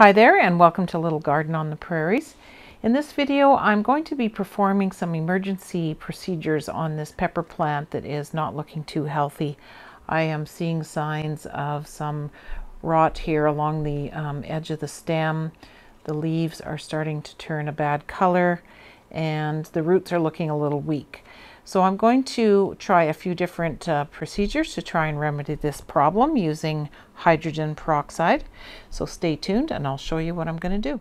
Hi there and welcome to Little Garden on the Prairies. In this video I'm going to be performing some emergency procedures on this pepper plant that is not looking too healthy. I am seeing signs of some rot here along the um, edge of the stem. The leaves are starting to turn a bad color and the roots are looking a little weak. So I'm going to try a few different uh, procedures to try and remedy this problem using hydrogen peroxide. So stay tuned and I'll show you what I'm going to do.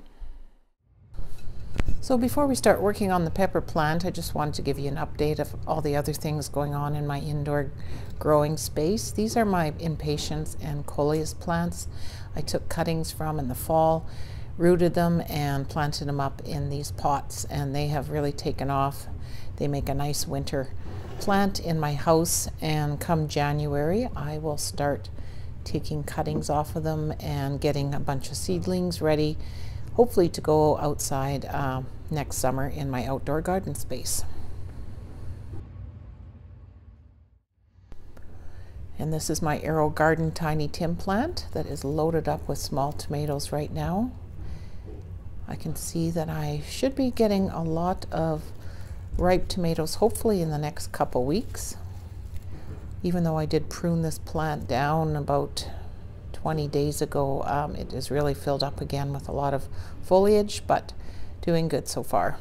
So before we start working on the pepper plant, I just wanted to give you an update of all the other things going on in my indoor growing space. These are my impatiens and coleus plants I took cuttings from in the fall, rooted them and planted them up in these pots and they have really taken off. They make a nice winter plant in my house and come January I will start taking cuttings off of them and getting a bunch of seedlings ready hopefully to go outside uh, next summer in my outdoor garden space. And this is my AeroGarden Tiny Tim plant that is loaded up with small tomatoes right now. I can see that I should be getting a lot of ripe tomatoes hopefully in the next couple weeks. Even though I did prune this plant down about 20 days ago, um, it is really filled up again with a lot of foliage, but doing good so far.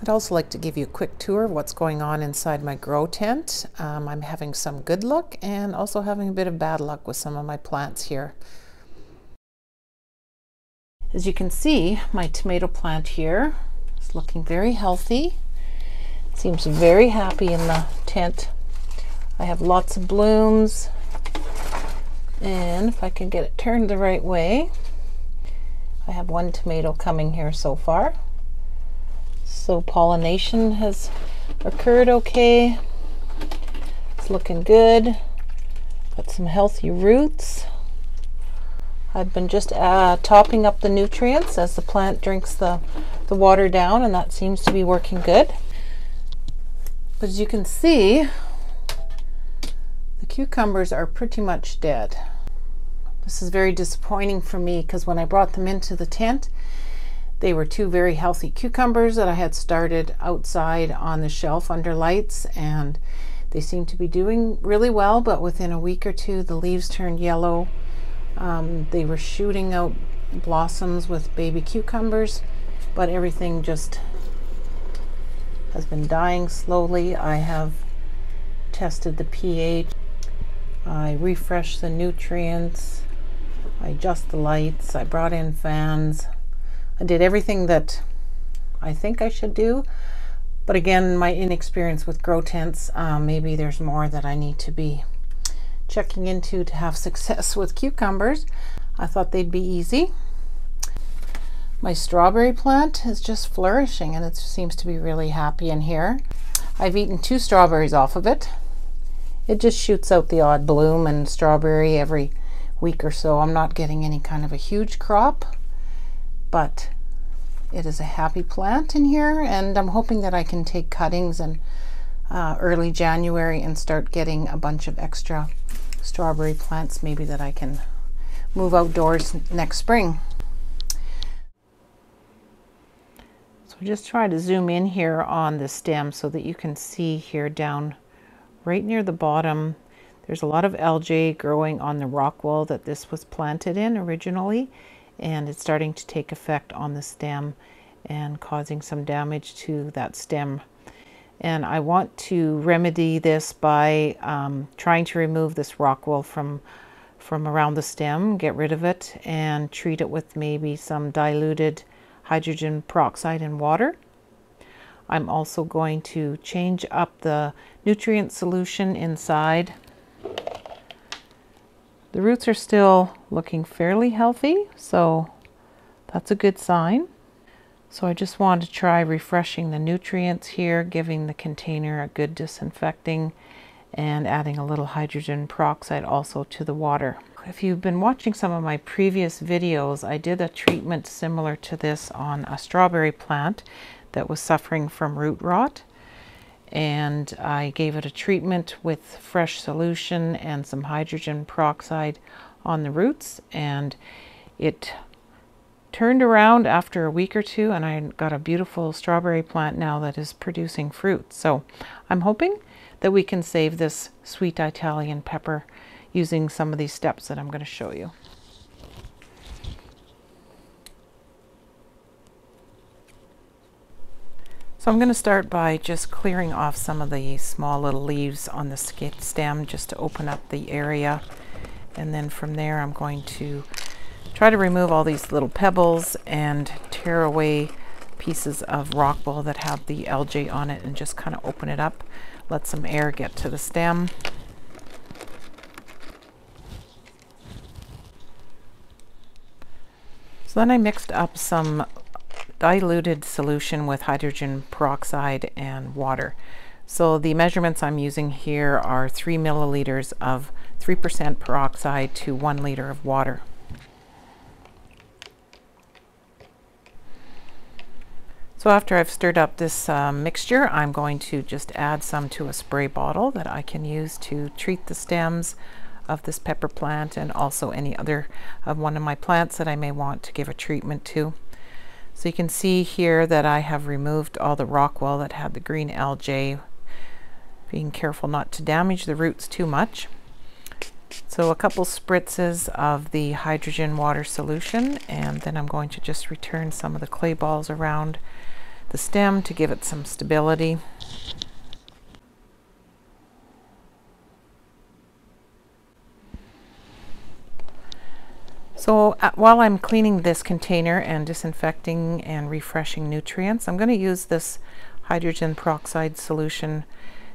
I'd also like to give you a quick tour of what's going on inside my grow tent. Um, I'm having some good luck and also having a bit of bad luck with some of my plants here. As you can see, my tomato plant here looking very healthy. Seems very happy in the tent. I have lots of blooms. And if I can get it turned the right way, I have one tomato coming here so far. So pollination has occurred okay. It's looking good. Got some healthy roots. I've been just uh, topping up the nutrients as the plant drinks the, the water down and that seems to be working good. But as you can see, the cucumbers are pretty much dead. This is very disappointing for me because when I brought them into the tent, they were two very healthy cucumbers that I had started outside on the shelf under lights and they seem to be doing really well, but within a week or two, the leaves turned yellow um, they were shooting out blossoms with baby cucumbers, but everything just has been dying slowly. I have tested the pH. I refreshed the nutrients. I adjust the lights. I brought in fans. I did everything that I think I should do. But again, my inexperience with grow tents, um, maybe there's more that I need to be checking into to have success with cucumbers. I thought they'd be easy. My strawberry plant is just flourishing and it seems to be really happy in here. I've eaten two strawberries off of it. It just shoots out the odd bloom and strawberry every week or so. I'm not getting any kind of a huge crop, but it is a happy plant in here and I'm hoping that I can take cuttings in uh, early January and start getting a bunch of extra strawberry plants maybe that I can move outdoors next spring. So just try to zoom in here on the stem so that you can see here down right near the bottom there's a lot of algae growing on the rock wool that this was planted in originally and it's starting to take effect on the stem and causing some damage to that stem and I want to remedy this by um, trying to remove this rock wool from from around the stem, get rid of it, and treat it with maybe some diluted hydrogen peroxide and water. I'm also going to change up the nutrient solution inside. The roots are still looking fairly healthy, so that's a good sign. So I just wanted to try refreshing the nutrients here, giving the container a good disinfecting and adding a little hydrogen peroxide also to the water. If you've been watching some of my previous videos, I did a treatment similar to this on a strawberry plant that was suffering from root rot. And I gave it a treatment with fresh solution and some hydrogen peroxide on the roots. And it turned around after a week or two and I got a beautiful strawberry plant now that is producing fruit. So I'm hoping that we can save this sweet Italian pepper using some of these steps that I'm going to show you. So I'm going to start by just clearing off some of the small little leaves on the stem just to open up the area. And then from there I'm going to try to remove all these little pebbles and tear away pieces of rock wool that have the algae on it and just kind of open it up. Let some air get to the stem. So then I mixed up some diluted solution with hydrogen peroxide and water. So the measurements I'm using here are 3 milliliters of 3% peroxide to 1 liter of water. So after I've stirred up this uh, mixture, I'm going to just add some to a spray bottle that I can use to treat the stems of this pepper plant and also any other of one of my plants that I may want to give a treatment to. So you can see here that I have removed all the rock wool that had the green algae, being careful not to damage the roots too much. So a couple spritzes of the hydrogen water solution and then I'm going to just return some of the clay balls around the stem to give it some stability. So uh, while I'm cleaning this container and disinfecting and refreshing nutrients, I'm going to use this hydrogen peroxide solution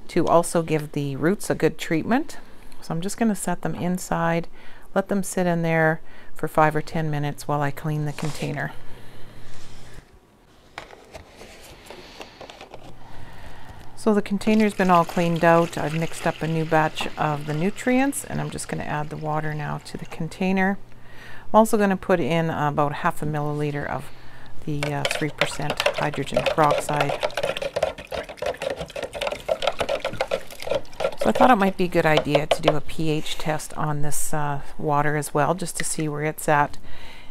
to also give the roots a good treatment. So I'm just going to set them inside, let them sit in there for five or 10 minutes while I clean the container. So the container's been all cleaned out. I've mixed up a new batch of the nutrients and I'm just going to add the water now to the container. I'm also going to put in about half a milliliter of the 3% uh, hydrogen peroxide. I thought it might be a good idea to do a pH test on this uh, water as well, just to see where it's at.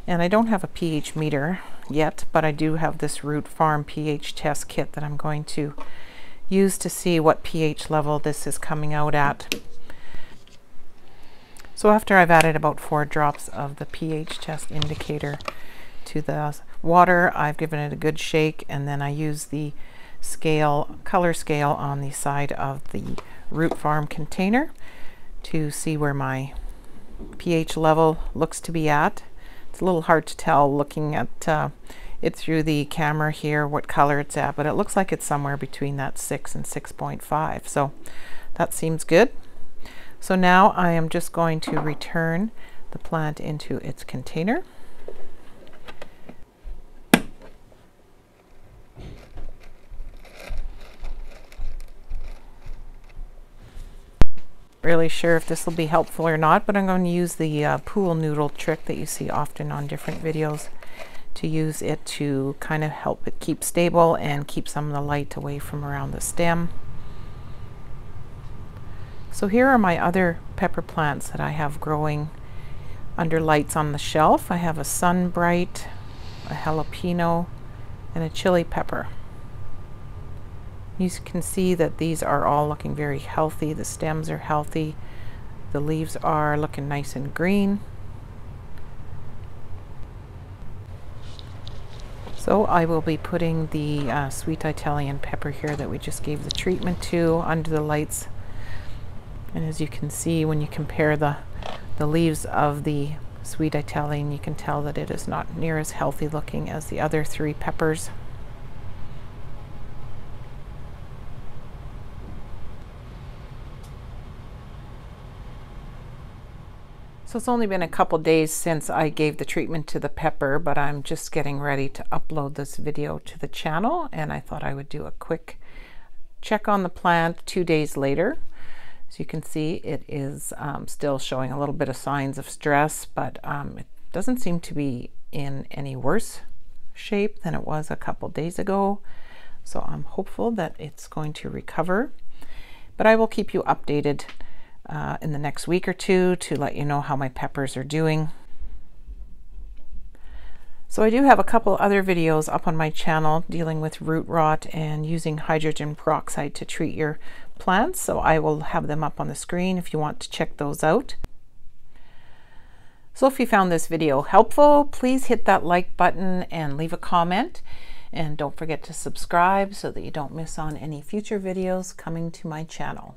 And I don't have a pH meter yet, but I do have this Root Farm pH test kit that I'm going to use to see what pH level this is coming out at. So after I've added about four drops of the pH test indicator to the water, I've given it a good shake and then I use the scale, color scale on the side of the root farm container to see where my pH level looks to be at. It's a little hard to tell looking at uh, it through the camera here what color it's at, but it looks like it's somewhere between that 6 and 6.5. So that seems good. So now I am just going to return the plant into its container. Really sure if this will be helpful or not, but I'm going to use the uh, pool noodle trick that you see often on different videos to use it to kind of help it keep stable and keep some of the light away from around the stem. So here are my other pepper plants that I have growing under lights on the shelf. I have a sunbright, a jalapeno, and a chili pepper. You can see that these are all looking very healthy. The stems are healthy. The leaves are looking nice and green. So I will be putting the uh, sweet Italian pepper here that we just gave the treatment to under the lights and as you can see when you compare the, the leaves of the sweet Italian, you can tell that it is not near as healthy looking as the other three peppers. So it's only been a couple days since I gave the treatment to the pepper, but I'm just getting ready to upload this video to the channel and I thought I would do a quick check on the plant two days later. As you can see, it is um, still showing a little bit of signs of stress, but um, it doesn't seem to be in any worse shape than it was a couple days ago. So I'm hopeful that it's going to recover. But I will keep you updated uh, in the next week or two to let you know how my peppers are doing. So I do have a couple other videos up on my channel dealing with root rot and using hydrogen peroxide to treat your plants. So I will have them up on the screen if you want to check those out. So if you found this video helpful, please hit that like button and leave a comment. And don't forget to subscribe so that you don't miss on any future videos coming to my channel.